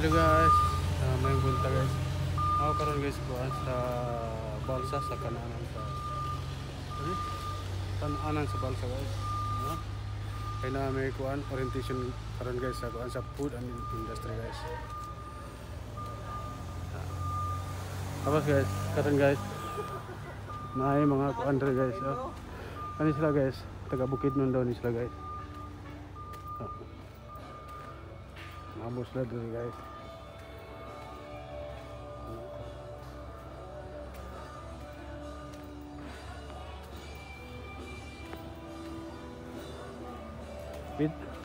Hello guys, uh, may bunta guys. Ako karon guys kuan sa balsa sa kananan sa ano? Kananan sa balsa guys. No? Kaya na may kuan orientation karon guys sa kuan sa food and industry guys. Tapos guys, karon guys. Naay mga kuan guys. Oh. Ano sila guys? Taga Bukid nun daw ni sila guys. Oh. Mabos na dre guys. Bit.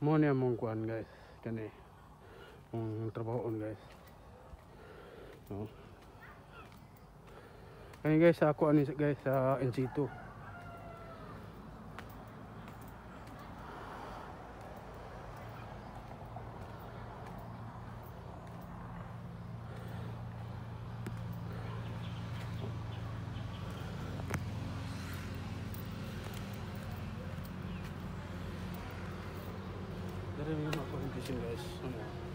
Mo ni among kuan guys. Kani ang trabaho guys. No kani guys ako ani guys sa NC2 Dari yung mga condition guys. Ano?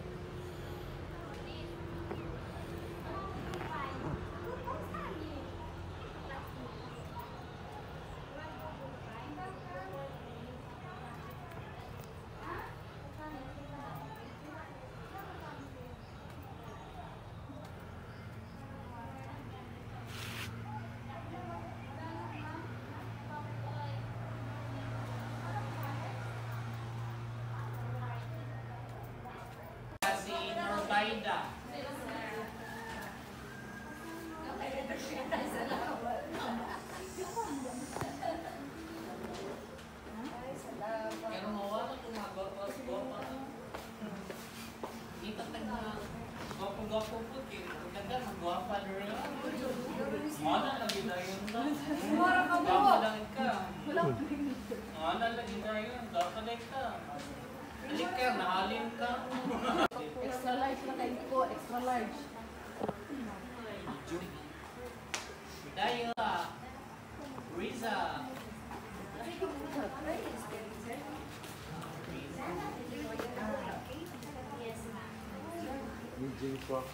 Extra large na kayo ko, extra large. Daya, Riza. Ini jengkok.